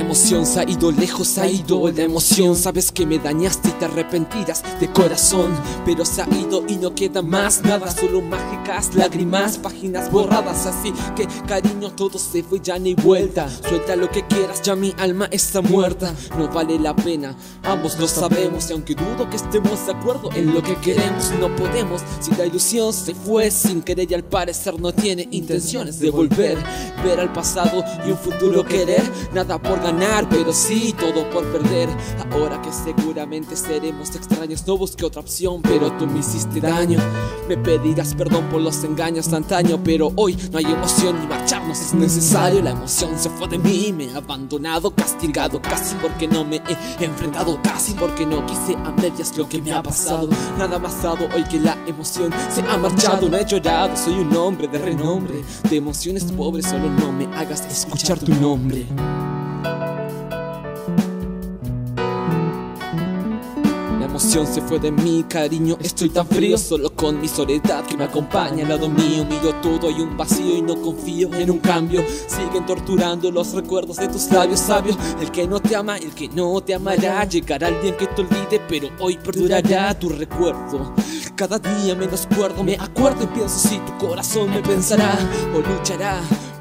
La emoción se ha ido lejos, ha ido la emoción. Sabes que me dañaste y te arrepentirás de corazón Pero se ha ido y no queda más nada Solo mágicas lágrimas, páginas borradas Así que cariño todo se fue ya ni vuelta. Suelta lo que quieras, ya mi alma está muerta. No vale la pena, ambos lo sabemos Y aunque dudo que estemos de acuerdo en lo que queremos No podemos, si la ilusión se fue sin querer Y al parecer no tiene intenciones de volver Ver al pasado y un futuro querer. Nada por ganar, pero sí todo por perder. Ahora que seguramente seremos extraños, no busqué otra opción, pero tú me hiciste daño. Me pedirás perdón por los engaños de antaño, pero hoy no hay emoción ni marcharnos es necesario. La emoción se fue de mí, me ha abandonado, castigado casi porque no me he enfrentado, casi porque no quise a medias lo que me ha pasado. Nada más dado hoy que la emoción se ha marchado, no he llorado, soy un hombre de renombre. De emociones pobres, solo no me hagas escuchar tu nombre. Emoción se fue de mí, cariño, estoy tan frío Solo con mi soledad que me acompaña. Al lado mío Miro todo, hay un vacío y no confío en un cambio. Siguen torturando los recuerdos de tus labios sabios. El que no te ama, el que no te amará. Llegará el día en que te olvide, pero hoy perdurará tu recuerdo. Cada día menos cuerdo, me acuerdo y pienso si tu corazón me pensará o luchará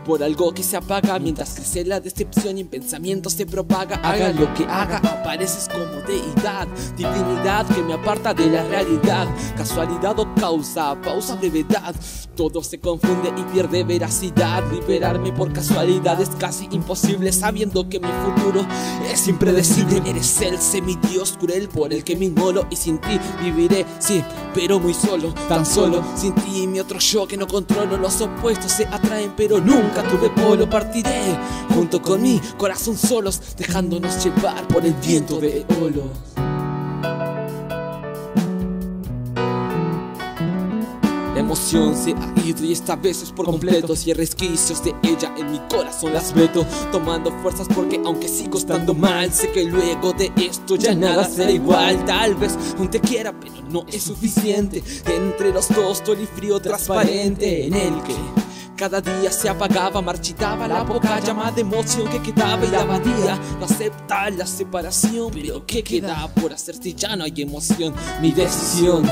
por algo que se apaga mientras crece la decepción y en pensamiento se propaga. Haga lo que haga, apareces como deidad, divinidad que me aparta de la realidad. Casualidad o causa, pausa, brevedad. Todo se confunde y pierde veracidad. Liberarme por casualidad es casi imposible, sabiendo que mi futuro es impredecible. Eres el semidios cruel por el que me inmolo y sin ti viviré, sí, pero muy solo, tan solo. Sin ti, mi otro yo que no controlo, los opuestos se atraen, pero nunca tuve polo, partiré junto con mi corazón solos, dejándonos llevar por el viento de olos. La emoción se ha ido y esta vez es por completo. Si hay resquicios de ella en mi corazón las veto Tomando fuerzas porque aunque sigo estando mal Sé que luego de esto ya nada será igual. Tal vez aún te quiera pero no es suficiente. Entre los dos todo el frío transparente En el que cada día se apagaba, marchitaba la poca llama de emoción que quedaba y la abadía no acepta la separación. Pero ¿qué queda por hacer si ya no hay emoción? Mi decisión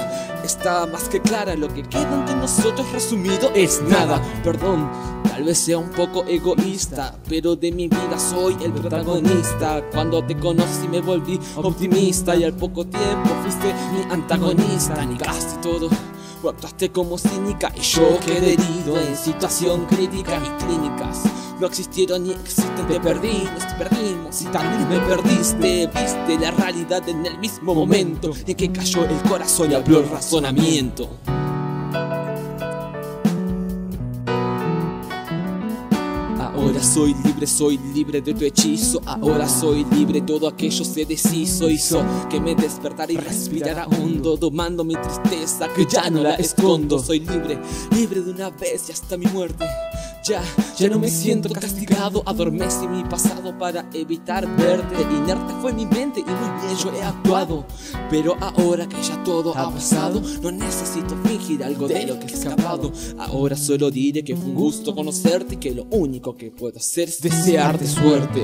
está más que clara, lo que queda entre nosotros resumido es nada. Perdón, tal vez sea un poco egoísta, pero de mi vida soy el protagonista. Cuando te conocí me volví optimista y al poco tiempo fuiste mi antagonista, negaste todo. O actuaste como cínica y yo quedé herido en situación crítica y clínicas. No existieron ni existen, te perdí, nos perdimos y también me perdiste. Viste la realidad en el mismo momento en que cayó el corazón y habló el razonamiento Ahora soy libre, soy libre de tu hechizo. Ahora soy libre, todo aquello se deshizo Hizo que me despertara y respirara hondo. Domando mi tristeza que ya no la escondo. Soy libre, libre de una vez y hasta mi muerte ya, ya no me siento castigado Adormece mi pasado para evitar verte. Inerte fue mi mente y muy bien yo he actuado. Pero ahora que ya todo ha pasado No necesito fingir algo de lo que he escapado. Ahora solo diré que fue un gusto conocerte Y que lo único que puedo hacer es desearte suerte